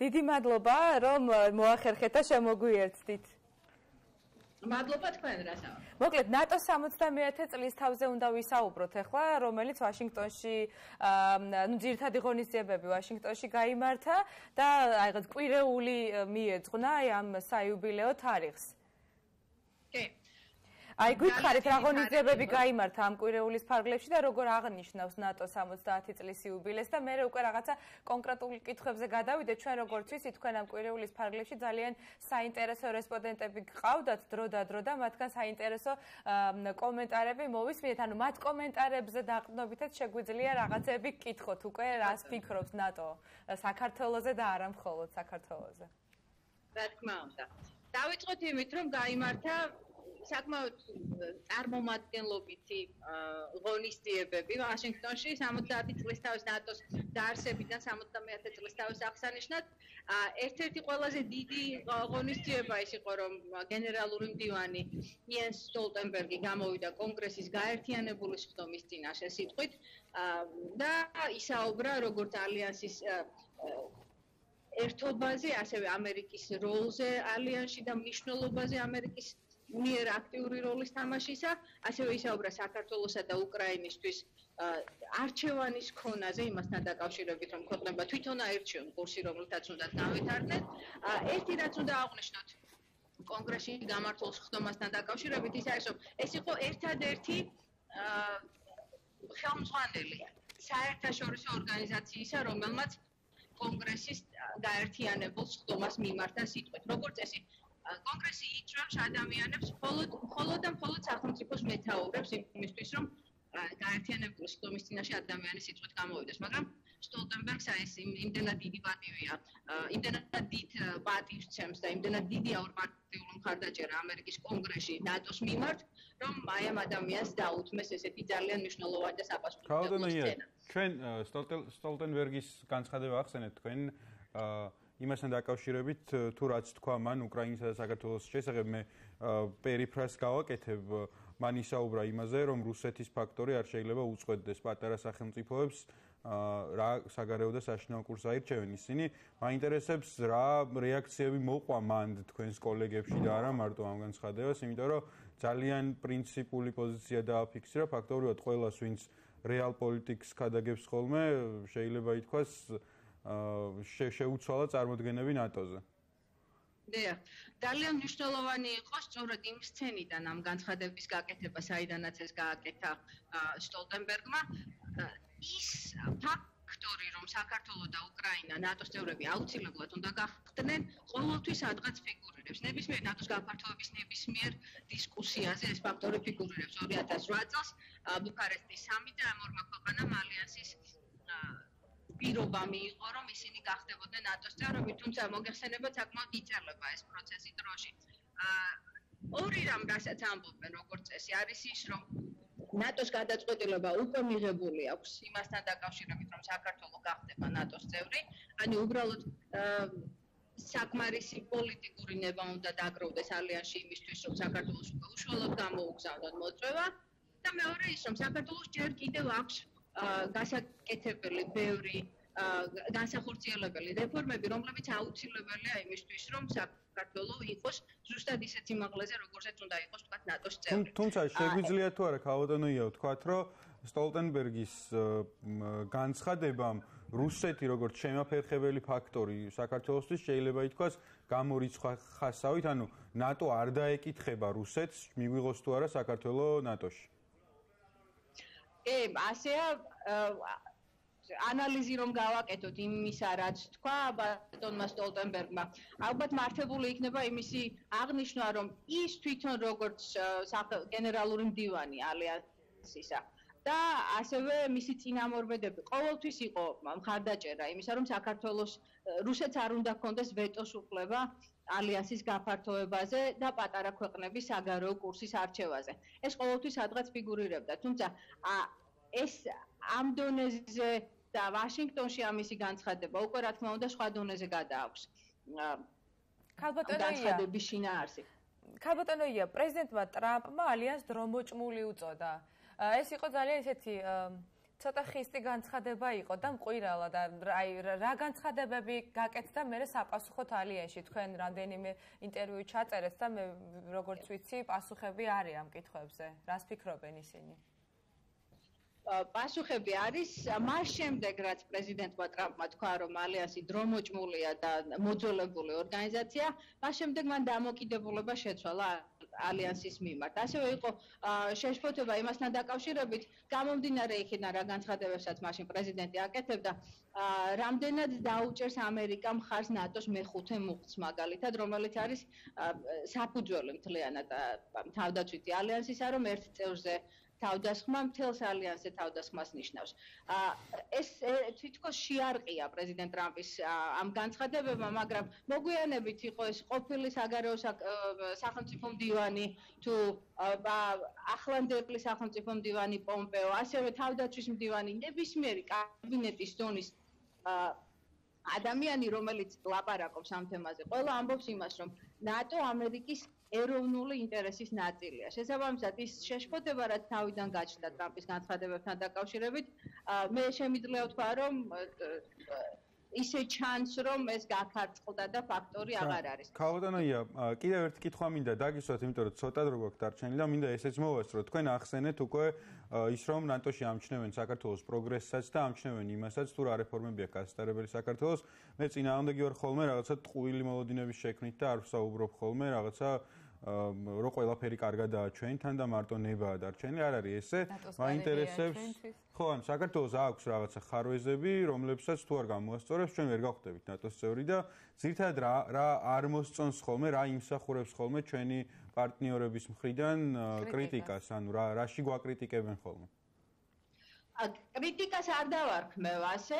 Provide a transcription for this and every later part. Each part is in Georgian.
დიდი მადლობა რომ მოახერხეთ და შემოგვიერთდით. მადლობა თქვენ რასაო. მოკლედ ნატო 71 წლის თავზე უნდა ვისაუბროთ ახლა, რომელიც ვაშინგტონში ნუ ძირთადი ღონისძიებები ვაშინგტონში გამართა და აიღეთ კვირეული მიეძღვნა ამ საიუბილეო თარიღს. კი. აი გვიქხარით რა ღონისძიებები გამართა ამ კვირეულის ფარგლებში და როგორ აღნიშნავს ნატო 70 წლის იუბილეს და მე უკვე რაღაცა კონკრეტულ კითხვებზე გადავიდე. ჩვენ როგორც ვიცით თქვენ ამ კვირეულის ფარგლებში ძალიან საინტერესო რესპონდენტები გყავდათ დრო და დრო და მათგან საინტერესო კომენტარები მოვისმინეთ ანუ მათ კომენტარებზე დაყრდნობითაც შეგვიძლია რაღაცები გკითხოთ უკვე რას ფიქრობს ნატო? საქართველოსზე და არა მხოლოდ საქართველოსზე რა თქმა უნდა. დავიწყოთ იმით რომ გამართა საკმაოდ წარმომადგენლობითი ღონისძიებები. ვაშინგტონში 70 წლის თავის ნატოს დაარსებიდან 71 წლის თავის აღსანიშნად ერთ-ერთი ყველაზე დიდი ღონისძიება ის იყო რომ გენერალური მდივანი იენს სტოლტენბერგი გამოვიდა კონგრესის გაერთიანებული სხდომის წინაშე სიტყვით და ისაუბრა როგორც ალიანსის ერთობაზე, ასევე ამერიკის როლზე ალიანსში და მნიშვნელობაზე ამერიკის მიერ აქტიური როლის თამაშისა, ასევე ისაუბრა საქართველოსა და უკრაინისთვის არჩევანის ქონაზე იმასთან დაკავშირებით, რომ ქვეყნება თვითონ აერჩიონ კურსი, რომელთაც უნდა დავითარდნენ. ერთი რაც უნდა აღნიშნოთ კონგრესში გამართულ ხდომასთან დაკავშირებით ის არის, რომ ეს იყო ერთადერთი ხელმძღვანელი საერთაშორისო ორგანიზაციისა, რომელმაც კონგრესის გაერთიანებულ ხდომას მიმართა სიტყვით. როგორც წესი, კონგრესი იჭრავს ადამიანებს მხოლოდ მხოლოდ და მხოლოდ სახელმწიფოს მეთაურებს იმისთვის რომ გაერთიანებული სიტომის წინაშე ადამიანის სიტყვით გამოვიდეს, მაგრამ სტოლტენბერგს აი ეს იმდენად დიდი პატივია, იმდენად დიდ პატივს ცემს და იმდენად დიდი აურპარტიული მხარდაჭერა ამერიკის კონგრესში ნატოს მიმართ, რომ აი ამ ადამიანს დაუთმეს ესეთი ძალიან მნიშვნელოვანი და საპასუხო ცენა. ჩვენ სტოლტენბერგის განცხადება ახსენეთ თქვენ აა იმასთან დაკავშირებით თუ რაც თქვა მან უკრაინისა და საქართველოს შესახებ მე პერიფრას გავაკეთებ. მან ისაუბრა იმაზე რომ რუსეთის ფაქტორი არ შეიძლება უწყვეტდეს პატარა სახელმწიფოებს რა საგარეო და საშინაო კურსს აირჩევენ. ისინი მაინტერესებს რა რეაქციები მოყვა მან თქვენს კოლეგებში და არა მარტო ამ განცხადებას იმიტომ რომ ძალიან პრინციპული პოზიცია დააფიქსირა ფაქტობრივად ყოველას ვინც რეალ პოლიტიკს ქადაგებს ხოლმე შეიძლება ითქვას შეუცვალა წარმოდგენები ნატოზე. დიახ, ძალიან მნიშვნელოვანი იყო სწორედ იმ სცენიდან ამ განცხადების გაკეთება, საიდანაც ეს გააკეთა სტოლტენბერგმა. ის ფაქტორი, რომ საქართველოს და უკრაინა ნატოს წევრები აუცილებლად უნდა გახდნენ, ყოველთვის ადღაც ფიგურირებს. ნებისმიერ ნატოს გაფართოების ნებისმიერ დისკუსიაზე ეს ფაქტორი ფიგურირებს 2008 წელს ბუქარესტის სამიტი ამ ორმა ქვეყანამ ალიანსის პირობა მიიღო, რომ ისინი გახდებოდნენ ნატოს წევრები, თუმცა მოგეხსენებათ საკმაოდ იწელება ეს პროცესი დროში. აა ორი რამ რასაც ამბობენ როგორც წესი არის ის, რომ ნატოს გადაწყვეტილება უკვე მიღებული აქვს იმასთან დაკავშირებით, რომ საქართველოს გახდება ნატოს წევრი, ანუ უბრალოდ საკმარისი პოლიტიკური ნება უნდა დაგროვდეს ალიანსში იმისთვის, რომ საქართველოს უშუალოდ გამოუგზავნონ მოწვევა და მეორე ის, რომ საქართველოს ჯერ კიდევ აქვს გასაკეთებელი ბევრი განსახორციელებელი რეფორმები, რომლებიც აუცილებელია იმისთვის, რომ საქართველოს იყოს ზუსტად ისეთი მაღლაზე, როგორცაც უნდა იყოს თქვა ნატოს წევრი. თუმცა შეგვიძლია თუ არა ქავოდანოია ვთქვათ, რომ სტოლტენბერგის განცხადებამ რუსეთი როგორც შემაფერხებელი ფაქტორი საქართველოსთვის შეიძლება ითქვას გამორიცხვა ხასავით, ანუ ნატო არ დაეკითხება რუსეთს, მიგვიღოს თუ არა საქართველოს ნატოში. ე ასეა ანალიზი რომ გავაკეთოთ იმისა რაც თქვა ბატონმა სტოლტენბერგმა ალბათ მართებული იქნება იმისი აღნიშნა რომ ის თვითონ როგორც გენერალური მდივანი ალიანსისა და ასევე მისი წინამორბედები. ყოველთვის იყო მხარდაჭერა იმისა რომ საქართველოს რუსეთს არ უნდა კონდეს ვეტოს უფლება ალიანსის გაფართოებაზე და პატარა ქვეყნების საგარეო კურსის არჩევაზე. ეს ყოველთვის სადღაც ფიგურირებდა, თუმცა ეს ამ დონეზე და ვაშინგტონში ამისი განცხადება უკვე რა თქმა უნდა სხვა დონეზე გადააქვს. ქალბატონია განცხადების შინაარსი. ქალბატონია პრეზიდენტმა ტრამპმა ალიანს დრომოჭმული უწოდა. ეს იყო ძალიან ესეთი ცოტა ხისტი განცხადება იყო და მყირალა და აი რა განცხადებები გაკეთდა მე საპასუხოთ ალიანსში თქვენ რამდენიმე ინტერვიუ ჩაწერეთ და მე როგორც ვიცი პასუხები არის ამ კითხვებზე რას ფიქრობენ ისინი პასუხები არის მას შემდეგ რაც პრეზიდენტმა ტრამპმა თქვა რომ ალიანსი დრომოჭმულია და მოძოლებული ორგანიზაცია მას შემდეგ მან დამოკიდებულება შეცვალა ალიანსის მიმართ. ასევე იყო შეშფოთება იმასთან დაკავშირებით, გამომდინარე იქიდან რა განცხადებებსაც მაშინ პრეზიდენტი აკეთებდა, რამდენად დაუჭერს ამერიკა მხარს ნატოს მეხუთე მუხტს მაგალითად, რომელიც არის საფუძველი მთლიანად თავდაცვითი ალიანსისა, რომ ერთ წევრზე თავდასხმა მთელს ალიანსზე თავდასხმას ნიშნავს. ეს თვითონ შეარყია პრეზიდენტ ტრამპის ამ განცხადებებმა, მაგრამ მოგვიანებით იყო ეს ყოფილი საგარეო სახელმწიფო მდივანი თუ ახლანდელი სახელმწიფო მდივანი პომპეო, ასევე თავდაცვის მდივანი ნებისმიერი კაბინეტის დონის ადამიანი, რომელიც ლაპარაკობს ამ თემაზე, ყველა ამბობს იმას, რომ ნატო ამერიკის ეროვნული ინტერესის ნაწილია. შესაბამისად, ის შეშფოთება, რაც თავიდან გაჩნდა ტრამპის განცხადებებთან დაკავშირებით, მე შემიძლია ვთქვა, რომ ისე ჩანს რომ ეს გაქარწყლდა და ფაქტორი აღარ არის. ქალბატონია, კიდევ ერთი კითხვა მინდა დაგისვათ, იმიტომ რომ ცოტა დრო გვაქვს დარჩენილი და მინდა ესეც მოვასწრო. თქვენ ახსენეთ უკვე ის რომ ნატოში ამჩნევენ საქართველოს პროგრესსაც და ამჩნევენ იმასაც თუ რა რეფორმებია გასტარებელი საქართველოს. მე წინააღმდეგი ვარ ხოლმე რაღაცა ტყუილი მოლოდინების შექმნით და არ ვსაუბრობ ხოლმე რაღაცა რო ყველაფერი კარგადაა ჩვენთან და მარტო ნებაა დარჩენილი არ არის ესე მაინტერესებს ხო ან საქართველოს აქვს რაღაცა ხარვეზები რომლებსაც თუ არ გამოასწორებს ჩვენ ვერ გავხდებით ნატოს წევრი და ზირთად რა რა არ მოსწონს ხოლმე რა იმსახურებს ხოლმე ჩვენი პარტნიორების მხრიდან კრიტიკას ანუ რა რაში გვაკრიტიკებენ ხოლმე კრიტიკას არ დავარქმევ ასე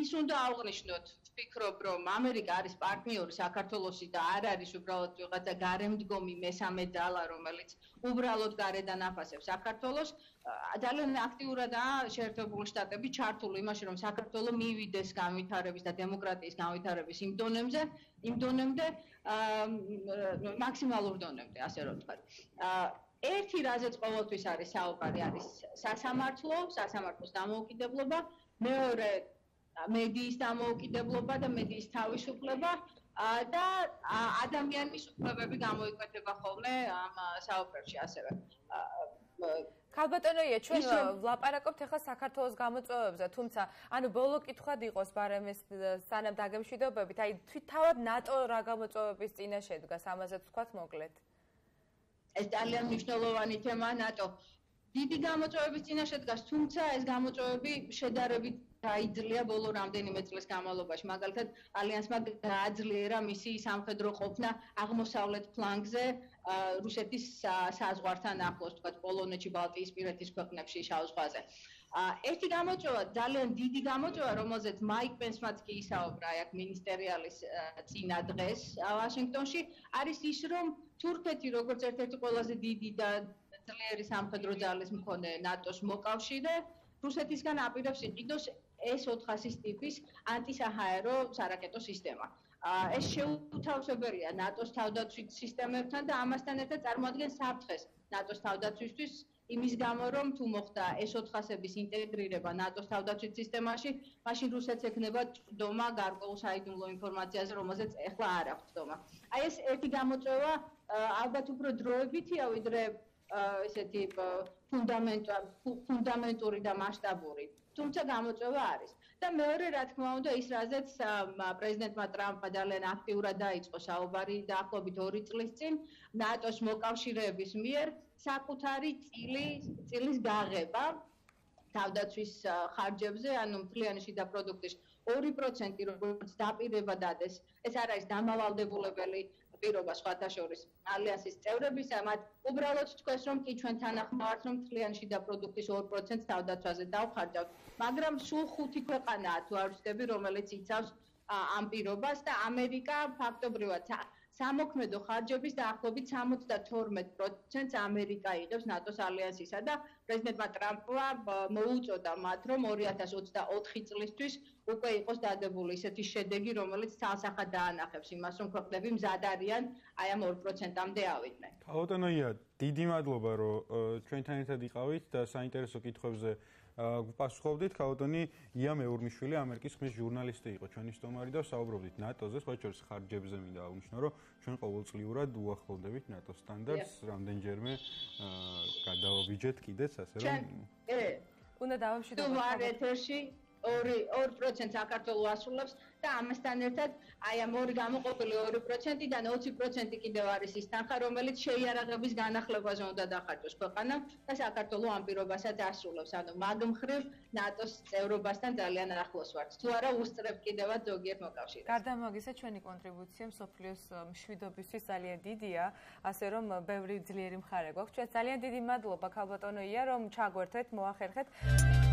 ის უნდა აღნიშნოთ ვფიქრობ რომ ამერიკა არის პარტნიორი საქართველოსი და არ არის უბრალოდ ვიღაცა გარემდგომი მესამე ძალა რომელიც უბრალოდ გარედან აფასებს. საქართველოს ძალიან აქტიურადაა შეერთებული შტატები ჩართული იმაში რომ საქართველო მივიდეს განვითარების და დემოკრატიის განვითარების იმ დონემზე იმ დონემდე მაქსიმალურ დონემდე ასე რომ ვთქვათ ერთი რაზეც ყოველთვის არის საუბარი არის სასამართლო, სასამართლოს დამოუკიდებლობა, მეორე მედიის დამოუკიდებლობა და მედიის თავისუფლება და ადამიანის უფლებები გამოიკვეთება ხოლმე ამ საუბრებში ასევე. ქალბატონოია, ჩვენ ვლაპარაკობთ ახლა საქართველოს გამოწვევებზე, თუმცა ანუ ბოლო კითხვად იყოს ბარემეს სანამ დაგემშვიდობებით, აი თვითთავად ნატო რა გამოწვევების წინაშე დგას, ამაზეც ვთქვათ მოკლედ. ეს ძალიან მნიშვნელოვანი თემაა ნატო. დიდი გამოწვევების წინაშე დგას, თუმცა ეს გამოწვევები შედარებით დაიძლია ბოლო რამდენიმე წლის განმავლობაში. მაგალითად, ალიანსმა გააძლიერა მისი სამხედრო ყოფნა აღმოსავლეთ ფლანგზე, რუსეთის საზღვართან ახლოს, თქვა პოლონეთში, ბალტიისპირეთის ქვეყნებში, შავ ზღვაზე. ერთი გამოწვევა, ძალიან დიდი გამოწვევა, რომელზეც მაიკ პენსმაც კი ისაუბრა აქ მინისტერიალის წინა დღეს ვაშინგტონში, არის ის, რომ თურქეთი როგორც ერთ-ერთი ყველაზე დიდი და ძლიერი სამხედრო ძალის მქონე ნატოს მოკავშირე, რუსეთისგან აპირებს იყიდოს S-400-ის ტიპის ანტისაჰაერო სარაკეტო სისტემა. ეს შეუთავსებელია ნატოს თავდაცვის სისტემებთან და ამასთან ერთად წარმოადგენს საფრთხეს ნატოს თავდაცვისთვის იმის გამო რომ თუ მოხდა S400-ების ინტეგრირება ნატოს თავდაცვის სისტემაში, მაშინ რუსეთს ეკნება დომა გარკვეულ საიდუმლო ინფორმაციაზე, რომელზეც ეხლა არ აქვს დომა. აი ეს ერთი გამოწვევა ალბათ უფრო დროებითია ვიდრე ესეთი ფუნდამენტური და მასშტაბური. თუმცა გამოწვევა არის. და მეორე რა თქმა უნდა ის რაზეც პრეზიდენტმა ტრამპმა ძალიან აქტიურად დაიწყო საუბარი დაახლოებით 2 წლის წინ ნატოს მოკავშირეების მიერ საკუთარი წილი წილის გაღება თავდაცვის ხარჯებზე, ანუ მთლიანი შიდა პროდუქტის 2% როგორც დაპირება დადეს. ეს არ არის დამავალდებულებელი პირობა სხვათა შორის ალიანსის წევრების ამათ უბრალოდ თქვენს რომ კი ჩვენ თანახმოვართ რომ თლიანში და პროდუქტის 2% თავდაცვაზე დავხარჯავთ. მაგრამ სულ ხუთი ქვეყანაა თუ არ ვსდები რომელიც იცავს ამ პირობას და ამერიკა ფაქტობრივად სამოქმედო ხარჯების დაახლოებით 72%-ს ამერიკა იღებს ნატოს ალიანსისა და პრეზიდენტმა ტრამპმა მოუწოდა მათ, რომ 2024 წლისთვის უკვე იყოს დადებული ისეთი შედეგი, რომელიც თალსახად დაანახებს იმას, რომ ქვეყნები მზად არიან აი ამ 2%-ამდე ავიდნენ. აუტონოია, დიდი მადლობა, რომ ჩვენთან ერთად იყავით და საინტერესო კითხვებზე გპასუხობდით ქაუტონი ია მეურმიშვილი ამერიკის ხმის ჟურნალისტი იყო. ჩვენი სტომარი და საუბრობდით ნატოზე. სხვა შორის ხარჯებზე მინდა აღნიშნო რომ ჩვენ ყოველწლიურად უახლოვდებით ნატოს სტანდარტს რამდენჯერმე გადავაბიჯეთ კიდეც ასე რომ უნდა დავამშვიდობოთ თუ ვარ ეთერში 2% საქართველოს ასრულებს და ამასთან ერთად აი ამ ორი გამოყოფილი 2%-დან 20% კიდევ არის ის თანხა, რომელიც შეიარაღების განახლებაზე უნდა დახარჯოს ქვეყანამ და საქართველოს ამ პირობასაც ასრულებს. ანუ მაგ მხრივ ნატოს წევრობასთან ძალიან ახლოს ვართ. თუ არა უსწრებ კიდევაც ზოგიერთ მოკავშირეს. გარდა მაგისა, ჩვენი კონტრიბუცია მსოფლიოს მშვიდობისთვის ძალიან დიდია, ასე რომ ბევრი ძლიერი მხარე გვაქვს. ჩვენ ძალიან დიდი მადლობა ქალბატონო ია, რომ ჩაგვერთეთ, მოახერხეთ.